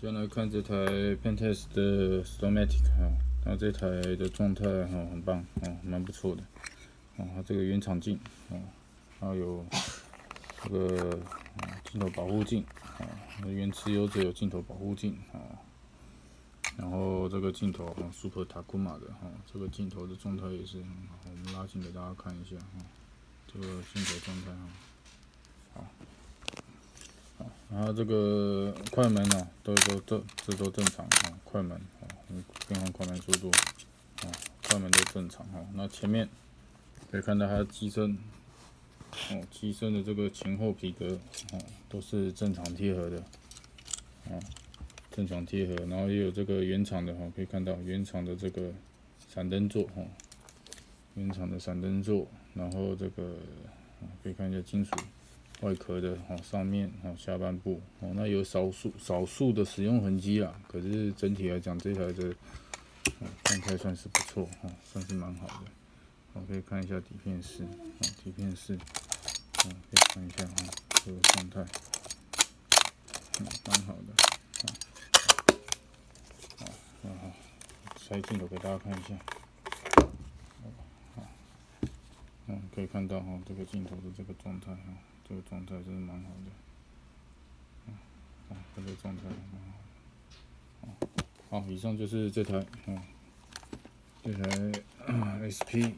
先来看这台 Pentax 的 Stomatic 哈，那这台的状态哈很棒哦，蛮不错的哦。它这个原厂镜哦，还有这个镜头保护镜啊，原持有者有镜头保护镜啊。然后这个镜头哈，Super Takuma 的哈，这个镜头的状态也是很好。我们拉近给大家看一下哈，这个镜头状态哈。然后这个快门呢，都都这这都正常哈，快门啊，变换快门速度啊，快门都正常哈。那前面可以看到它机身哦，机身的这个前后皮革哦，都是正常贴合的啊，正常贴合。然后也有这个原厂的哈，可以看到原厂的这个闪灯座哈，原厂的闪灯座。然后这个可以看一下金属。外壳的哈，上面哦，下半部哦，那有少数少数的使用痕迹啦，可是整体来讲，这台的状态算是不错哈，算是蛮好的。我可以看一下底片式，啊，底片式，嗯，可以看一下哈，这个状态，嗯，蛮好的，好，好，好，拆镜头给大家看一下，好，嗯，可以看到哈，这个镜头的这个状态哈。这个状态真的蛮好的，嗯，啊，这个状态蛮好，好，以上就是这台，嗯，这台 SP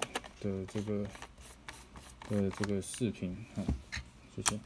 的这个的这个视频，好，谢谢。